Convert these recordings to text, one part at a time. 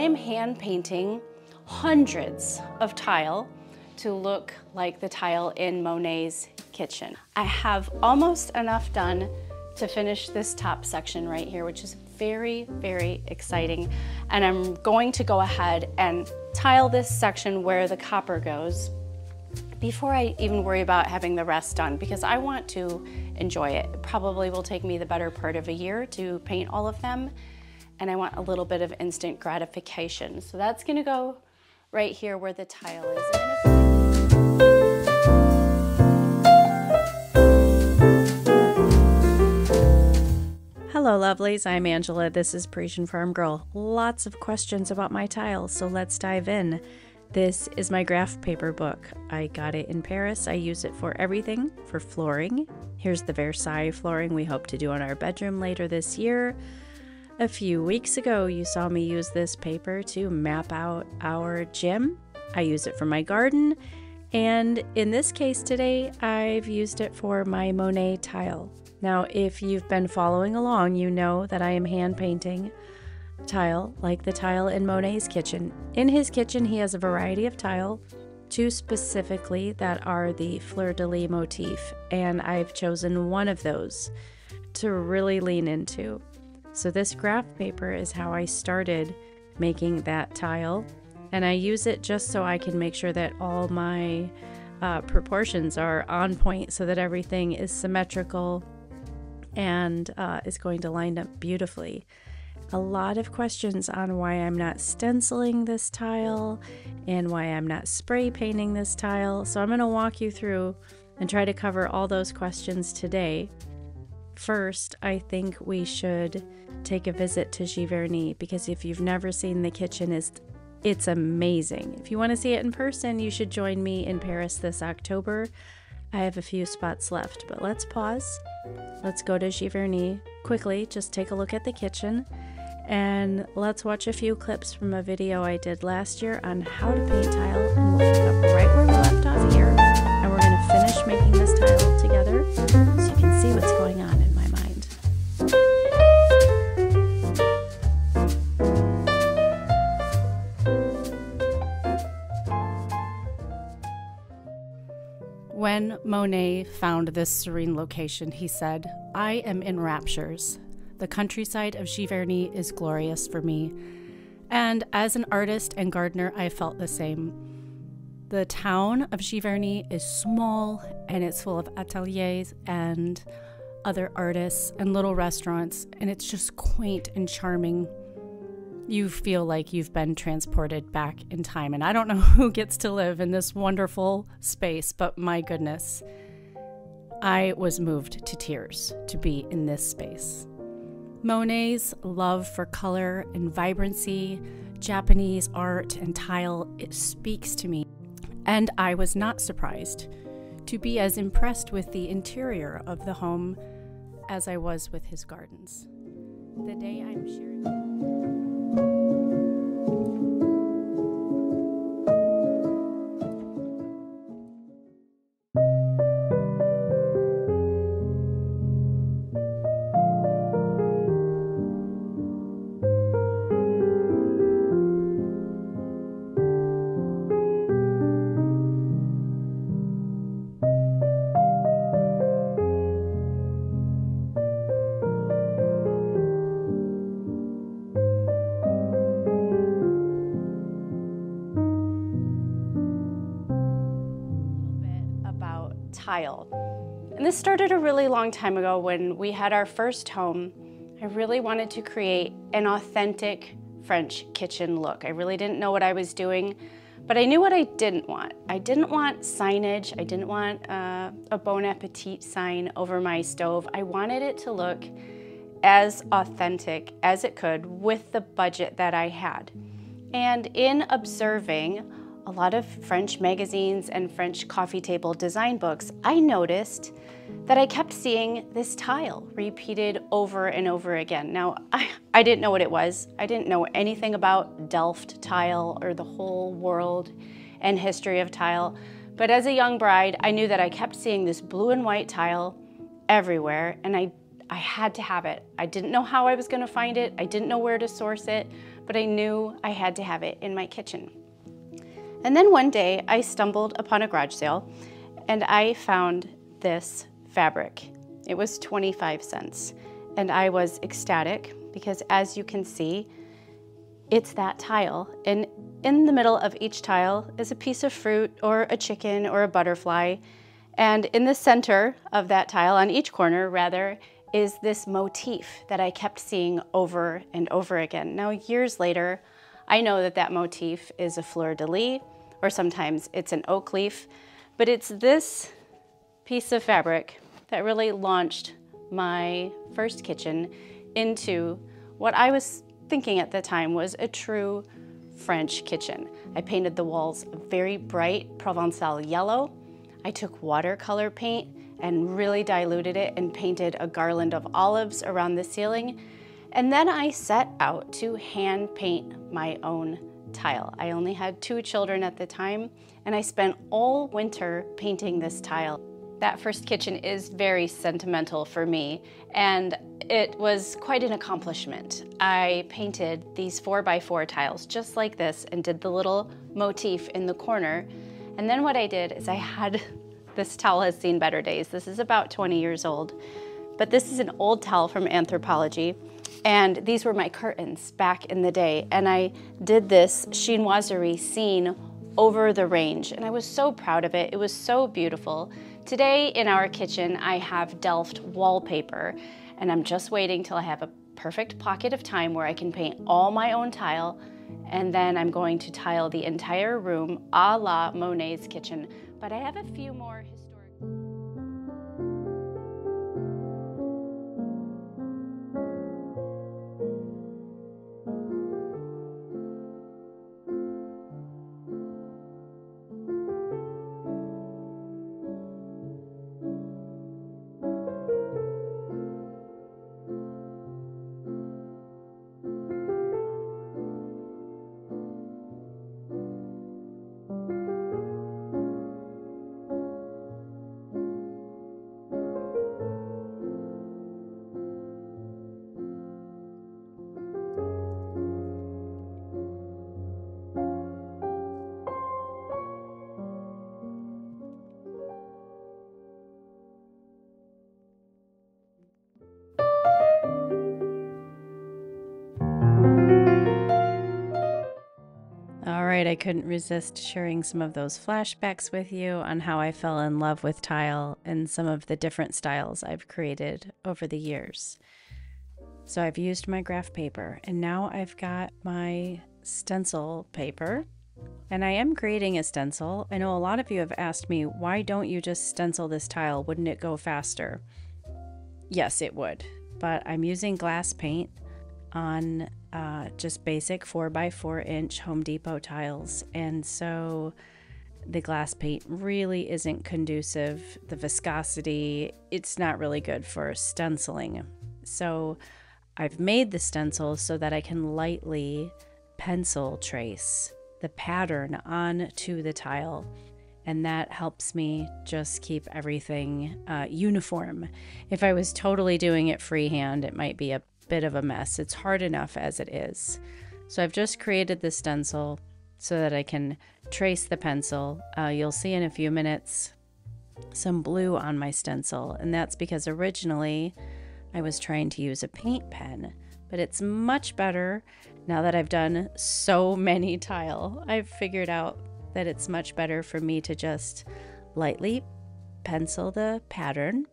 I am hand painting hundreds of tile to look like the tile in Monet's kitchen. I have almost enough done to finish this top section right here, which is very, very exciting. And I'm going to go ahead and tile this section where the copper goes before I even worry about having the rest done because I want to enjoy it. It probably will take me the better part of a year to paint all of them and I want a little bit of instant gratification. So that's gonna go right here where the tile is. Hello lovelies, I'm Angela. This is Parisienne Farmgirl. Lots of questions about my tiles, so let's dive in. This is my graph paper book. I got it in Paris. I use it for everything, for flooring. Here's the Versailles flooring we hope to do on our bedroom later this year. A few weeks ago, you saw me use this paper to map out our gym. I use it for my garden, and in this case today, I've used it for my Monet tile. Now, if you've been following along, you know that I am hand painting tile like the tile in Monet's kitchen. In his kitchen, he has a variety of tile, two specifically that are the fleur de lis motif, and I've chosen one of those to really lean into. So this graph paper is how I started making that tile. And I use it just so I can make sure that all my uh, proportions are on point so that everything is symmetrical and uh, is going to line up beautifully. A lot of questions on why I'm not stenciling this tile and why I'm not spray painting this tile. So I'm going to walk you through and try to cover all those questions today. First, I think we should take a visit to Giverny because if you've never seen the kitchen, it's, it's amazing. If you want to see it in person, you should join me in Paris this October. I have a few spots left, but let's pause. Let's go to Giverny quickly, just take a look at the kitchen, and let's watch a few clips from a video I did last year on how to paint tile, and we'll pick up right where we left off here, and we're going to finish making this tile Monet found this serene location, he said, I am in raptures. The countryside of Giverny is glorious for me. And as an artist and gardener, I felt the same. The town of Giverny is small and it's full of ateliers and other artists and little restaurants, and it's just quaint and charming. You feel like you've been transported back in time. And I don't know who gets to live in this wonderful space, but my goodness, I was moved to tears to be in this space. Monet's love for color and vibrancy, Japanese art and tile, it speaks to me. And I was not surprised to be as impressed with the interior of the home as I was with his gardens. The day I'm sharing. Tile. And this started a really long time ago when we had our first home. I really wanted to create an authentic French kitchen look. I really didn't know what I was doing, but I knew what I didn't want. I didn't want signage. I didn't want uh, a Bon Appetit sign over my stove. I wanted it to look as authentic as it could with the budget that I had. And in observing a lot of French magazines and French coffee table design books, I noticed that I kept seeing this tile repeated over and over again. Now, I, I didn't know what it was. I didn't know anything about Delft tile or the whole world and history of tile. But as a young bride, I knew that I kept seeing this blue and white tile everywhere, and I, I had to have it. I didn't know how I was gonna find it. I didn't know where to source it, but I knew I had to have it in my kitchen. And then one day I stumbled upon a garage sale and I found this fabric. It was 25 cents and I was ecstatic because as you can see, it's that tile. And in the middle of each tile is a piece of fruit or a chicken or a butterfly. And in the center of that tile, on each corner rather, is this motif that I kept seeing over and over again. Now, years later, I know that that motif is a fleur-de-lis, or sometimes it's an oak leaf, but it's this piece of fabric that really launched my first kitchen into what I was thinking at the time was a true French kitchen. I painted the walls a very bright Provençal yellow. I took watercolor paint and really diluted it and painted a garland of olives around the ceiling. And then I set out to hand paint my own tile. I only had two children at the time and I spent all winter painting this tile. That first kitchen is very sentimental for me and it was quite an accomplishment. I painted these four by four tiles just like this and did the little motif in the corner. And then what I did is I had, this towel has seen better days. This is about 20 years old, but this is an old towel from Anthropologie. And these were my curtains back in the day. And I did this chinoiserie scene over the range. And I was so proud of it. It was so beautiful. Today in our kitchen, I have Delft wallpaper and I'm just waiting till I have a perfect pocket of time where I can paint all my own tile and then I'm going to tile the entire room a la Monet's kitchen. But I have a few more couldn't resist sharing some of those flashbacks with you on how I fell in love with tile and some of the different styles I've created over the years. So I've used my graph paper and now I've got my stencil paper and I am creating a stencil. I know a lot of you have asked me, why don't you just stencil this tile? Wouldn't it go faster? Yes, it would, but I'm using glass paint on uh, just basic 4 by 4 inch Home Depot tiles. And so the glass paint really isn't conducive. The viscosity, it's not really good for stenciling. So I've made the stencil so that I can lightly pencil trace the pattern onto the tile. And that helps me just keep everything uh, uniform. If I was totally doing it freehand, it might be a bit of a mess. It's hard enough as it is. So I've just created the stencil so that I can trace the pencil. Uh, you'll see in a few minutes some blue on my stencil, and that's because originally I was trying to use a paint pen, but it's much better now that I've done so many tile. I've figured out that it's much better for me to just lightly pencil the pattern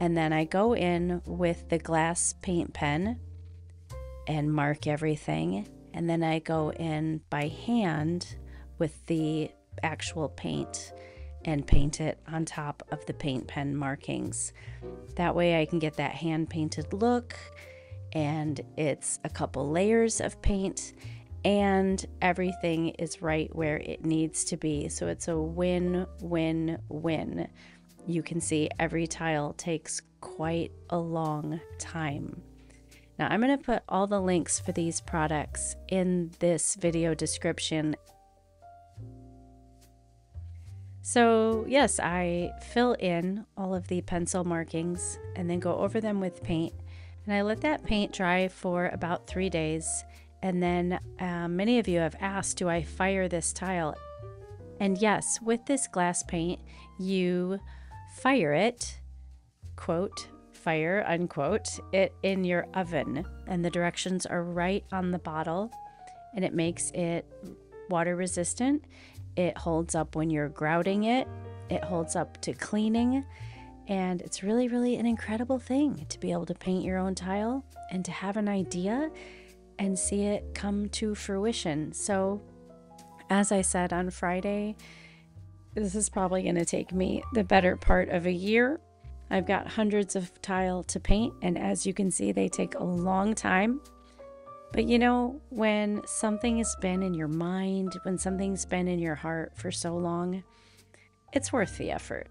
and then I go in with the glass paint pen and mark everything. And then I go in by hand with the actual paint and paint it on top of the paint pen markings. That way I can get that hand painted look and it's a couple layers of paint and everything is right where it needs to be. So it's a win win win you can see every tile takes quite a long time. Now I'm going to put all the links for these products in this video description. So yes, I fill in all of the pencil markings and then go over them with paint. And I let that paint dry for about three days. And then uh, many of you have asked, do I fire this tile? And yes, with this glass paint, you fire it, quote, fire, unquote, it in your oven. And the directions are right on the bottle. And it makes it water resistant. It holds up when you're grouting it, it holds up to cleaning. And it's really, really an incredible thing to be able to paint your own tile and to have an idea and see it come to fruition. So, as I said on Friday, this is probably going to take me the better part of a year. I've got hundreds of tile to paint, and as you can see, they take a long time. But you know, when something has been in your mind, when something's been in your heart for so long, it's worth the effort.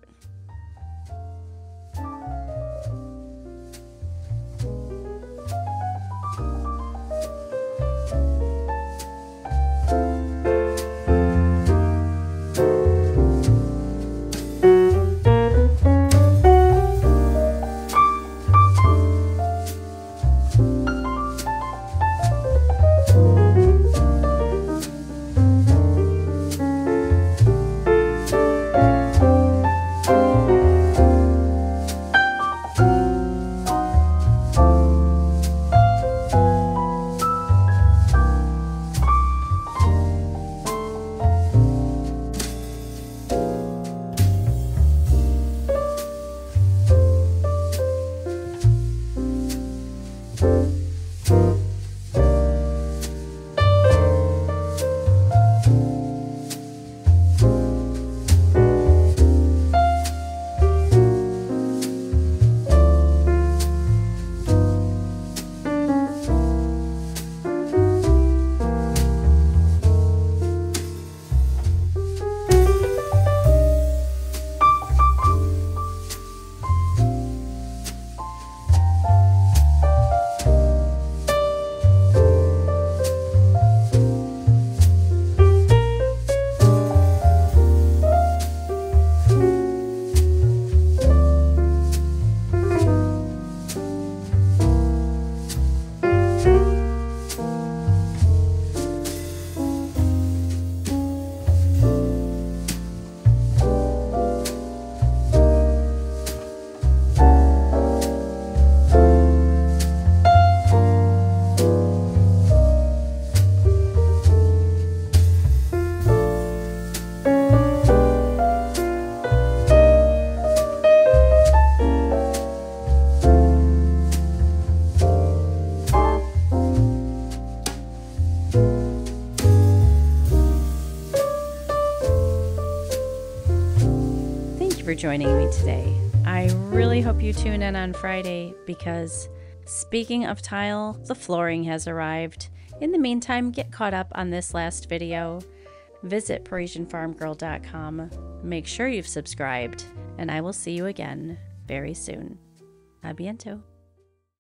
For joining me today. I really hope you tune in on Friday because, speaking of tile, the flooring has arrived. In the meantime, get caught up on this last video. Visit ParisienneFarmgirl.com. Make sure you've subscribed, and I will see you again very soon. A biento.